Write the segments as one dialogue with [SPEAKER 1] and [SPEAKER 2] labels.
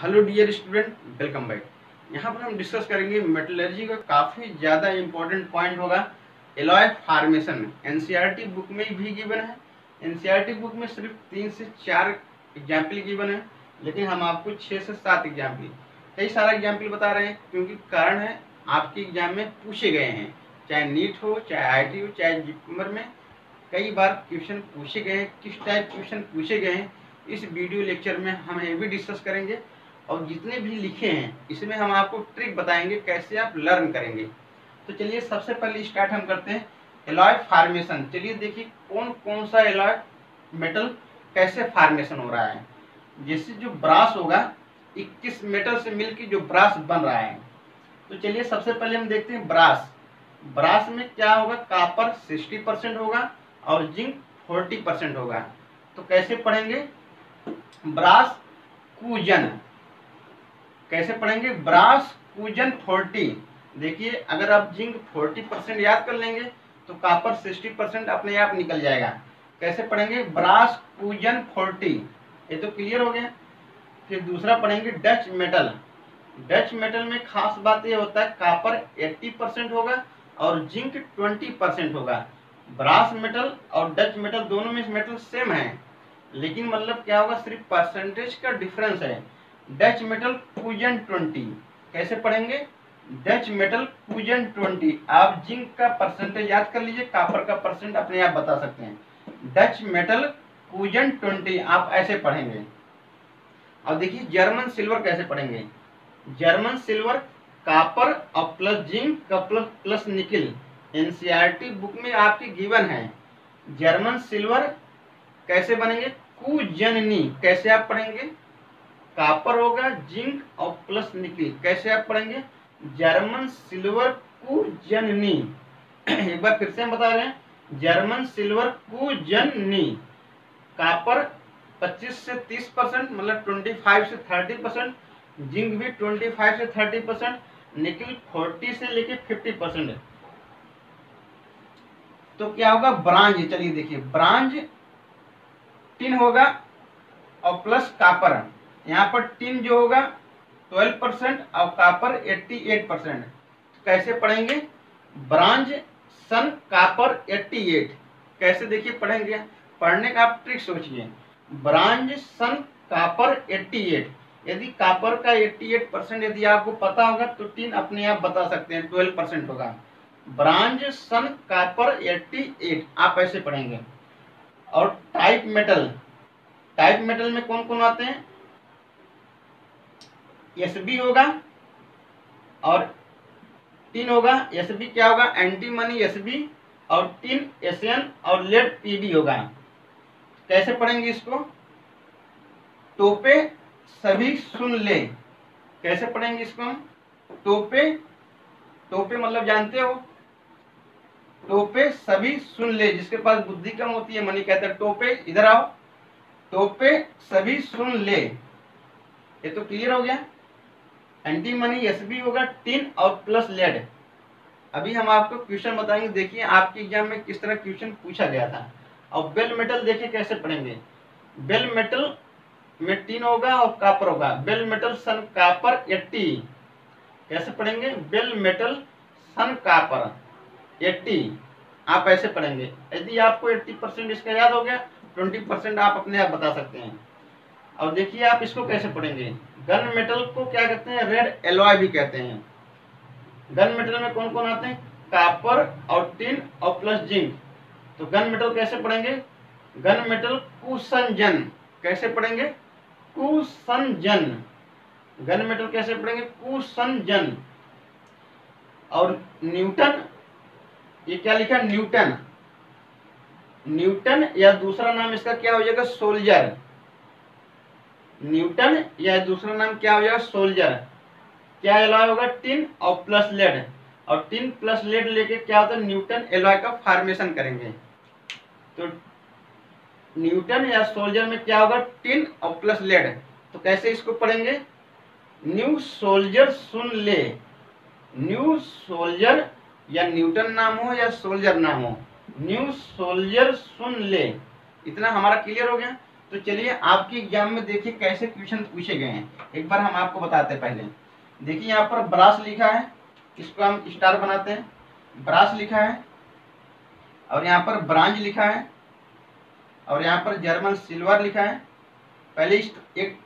[SPEAKER 1] Hello dear student, welcome back. यहाँ पर हम डिस्कस करेंगे मेटलर्जी का काफ़ी ज़्यादा इम्पोर्टेंट पॉइंट होगा एलॉय फार्मेशन एनसीईआरटी बुक में भी गिवन है। एनसीईआरटी बुक में सिर्फ़ तीन से चार एग्ज़ाम्पल गिवन है, लेकिन हम आपको छः से सात एग्ज़ाम्पल कई सारा एग्ज़ाम्पल बता रहे हैं, क्योंकि कारण है, आपके एग्ज़ाम में पूछे गए हैं। चाहे नीट हो, चाहे आई हो, चाहे जिपमर में, कई बार क्वेश्चन पूछे गए हैं, किस टाइप क्वेश्चन पूछे गए हैं, इस वीडियो लेक्चर में हम ये भी डिस्कस करेंगे। और जितने भी लिखे हैं, इसमें हम आपको ट्रिक बताएँगे कैसे आप लर्न करेंगे। तो चलिए सबसे पहले स्टार्ट हम करते हैं। एलॉय फार्मेशन चलिए देखिए कौन कौन सा एलॉय मेटल कैसे फार्मेशन हो रहा है। जैसे जो ब्रास होगा 21 मेटल से मिलकर जो ब्रास बन रहा है। तो चलिए सबसे पहले हम देखते हैं ब्रास ब्रास में क्या होगा? कापर 60 परसेंट होगा और जिंक 40 परसेंट होगा। तो कैसे पढ़ेंगे? ब्रास कूजन। कैसे पढ़ेंगे? ब्रास कूजन 40 देखिए, अगर आप जिंक 40 परसेंट याद कर लेंगे तो कापर 60 परसेंट अपने आप निकल जाएगा। कैसे पढ़ेंगे? ब्रास कूजन 40 ये तो क्लियर हो गया। फिर दूसरा पढ़ेंगे डच मेटल। डच मेटल में खास बात ये होता है, कापर 80 परसेंट होगा और जिंक 20 परसेंट होगा। ब्रास मेटल और डच मेटल दोनों में मेटल सेम है। लेकिन मतलब क्या होगा? सिर्फ़ परसेंटेज का डिफरेंस है। डच मेटल पूजन ट्वेंटी कैसे पढ़ेंगे? डच मेटल पूजन ट्वेंटी आप जिंक का परसेंटेज याद कर लीजिए कापर का परसेंट अपने आप बता सकते हैं। डच मेटल पूजन ट्वेंटी आप ऐसे पढ़ेंगे। और देखिए जर्मन सिल्वर कैसे पढ़ेंगे? जर्मन सिल्वर कापर और प्लस जिंक का plus plus nickel NCERT book में आपकी गिवन है। जर्मन सिल्वर कैसे बनेंगे? कुजननी कैसे आप पढ़ेंगे? कापर होगा, जिंक और प्लस निकिल। कैसे आप पढ़ेंगे? जर्मन सिल्वर कुजननी एक बार फिर से हम बता रहे हैं, जर्मन सिल्वर कुजननी कापर 25 से 30 परसेंट मतलब 25 से 30 परसेंट जिंक भी 25 से 30 परसेंट निकिल 40 से लेके 50 परसेंट तो क्या होगा? ब्रांज, चलिए देखिए, ब्रांज टिन होगा और प्लस कापर यहाँ पर टिन जो होगा 12 परसेंट और कापर 88 परसेंट कैसे पढ़ेंगे? ब्रांज, सन कापर 88 कैसे देखिए पढ़ेंगे? पढ़ने का आप ट्रिक सोचिए। ब्रांज, सन कापर 88 यदि कापर का 88 परसेंट यदि आपको पता होगा तो टिन अपने आप बता सकते हैं 12 परसेंट होगा। ब्रांज, सन कापर 88 आप ऐसे पढ़ेंगे। और टाइप मेटल टाइप मेटल में कौन कौन आते हैं? एस बी होगा और टिन होगा एस बी क्या होगा? एंटी मनी एस बी और टिन एस एन और लेड पी डी होगा। कैसे पढ़ेंगे इसको? टोपे सभी सुन ले। कैसे पढ़ेंगे इसको हम? टोपे टोपे मतलब जानते हो? टोपे सभी सुन ले, जिसके पास बुद्धि कम होती है, मनी कहते हैं टोपे इधर आओ। टोपे सभी सुन ले। ये तो क्लियर हो गया? एंटी मनी एस बी होगा टिन और प्लस लेड अभी हम आपको क्वेश्चन बताएँगे, देखिए आपके एग्ज़ाम में किस तरह क्वेश्चन पूछा गया था। और बेल मेटल देखिए कैसे पढ़ेंगे। बेल मेटल में टिन होगा और कापर होगा। बेल मेटल सन कापर एट्टी कैसे पढ़ेंगे? बेल मेटल सन कापर एट्टी आप ऐसे पढ़ेंगे। यदि आपको एट्टी परसेंट इसका याद हो गया ट्वेंटी परसेंट आप अपने आप बता सकते हैं। और देखिए आप इसको कैसे पढ़ेंगे? गन मेटल को क्या कहते हैं? रेड एलॉय भी कहते हैं। गन मेटल में कौन कौन आते हैं? कापर और टिन और प्लस जिंक तो गन मेटल कैसे पढ़ेंगे? गन मेटल कुसंजन। कैसे पढ़ेंगे? कुसंजन। गन मेटल कैसे पढ़ेंगे? कुसंजन। और न्यूटन? ये क्या लिखा न्यूटन। न्यूटन या दूसरा नाम इसका क्या हो जाएगा? सोल्जर। न्यूटन या दूसरा नाम क्या हो जाएगा सोल्जर। क्या एलॉय होगा? टिन और प्लस लेड। और टिन प्लस लेड लेके क्या होता है? न्यूटन एलॉय का फॉर्मेशन करेंगे। तो न्यूटन या सोल्जर में क्या होगा? टिन और प्लस लेड। तो कैसे इसको पढ़ेंगे? न्यू सोल्जर सुन ले। न्यू सोल्जर या न्यूटन नाम हो या सोल्जर नाम हो। न्यू सोल्जर सुन ले। इतना हमारा क्लियर हो गया? तो चलिए आपके एग्ज़ाम में देखिए कैसे क्वेश्चन पूछे गए हैं। एक बार हम आपको बताते हैं पहले। देखिए यहाँ पर ब्रास लिखा है, इसको हम स्टार बनाते हैं। ब्रास लिखा है, और यहाँ पर ब्रांज लिखा है, और यहाँ पर जर्मन सिल्वर लिखा है। पहले एक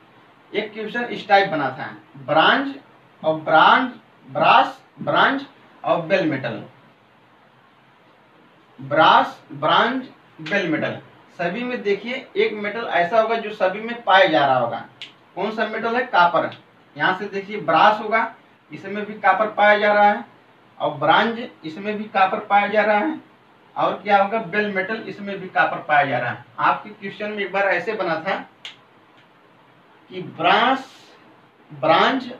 [SPEAKER 1] एक क्वेश्चन इस टाइप बना था ब्रांज और ब्रांज ब्रास ब्रांज और bell metal brass bronze bell metal सभी में देखिए, एक मेटल ऐसा होगा जो सभी में पाया जा रहा होगा। कौन सा मेटल है? कापर यहाँ से देखिए ब्रास होगा, इसमें भी कापर पाया जा रहा है। और ब्रांज इसमें भी कापर पाया जा रहा है। और क्या होगा? बेल मेटल इसमें भी कापर पाया जा रहा है। आपके क्वेश्चन में एक बार ऐसे बना था कि ब्रांस ब्रांज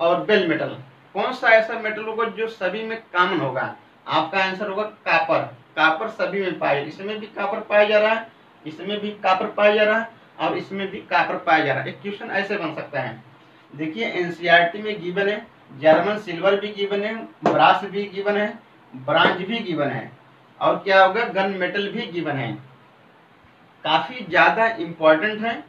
[SPEAKER 1] और बेल मेटल कौन सा ऐसा मेटल होगा जो सभी में कॉमन होगा? आपका आंसर होगा कापर कापर सभी में पाया, इसमें भी कापर पाया जा रहा है। इसमें भी कापर पाया जा रहा है और इसमें भी कापर पाया जा रहा है। एक क्वेश्चन ऐसे बन सकता है। देखिए एनसीईआरटी में गिवन है, जर्मन सिल्वर भी गिवन है, ब्रास भी गिवन है, ब्रांज भी गिवन है। और क्या होगा, गन मेटल भी गिवन है। काफ़ी ज़्यादा इम्पोर्टेंट है,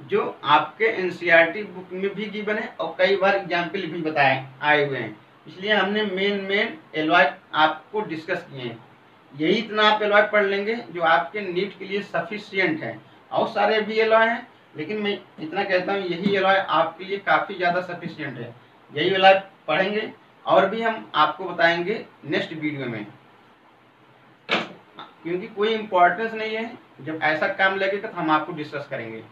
[SPEAKER 1] जो आपके एनसीईआरटी बुक में भी गिवन है और कई बार एग्ज़ाम्पल भी बताए, आए हुए हैं। इसलिए हमने मेन मेन एलवाई आपको डिस्कस किए हैं। यही इतना आप एलवाई पढ़ लेंगे जो आपके नीट के लिए सफिशियंट है। और सारे भी एलवाई हैं, लेकिन मैं इतना कहता हूँ, यही एलॉय आपके लिए काफ़ी ज़्यादा सफिशियंट है। यही एलॉय पढ़ेंगे और भी हम आपको बताएँगे नेक्स्ट वीडियो में। क्योंकि कोई इम्पोर्टेंस नहीं है, जब ऐसा काम लगेगा तो हम आपको डिस्कस करेंगे।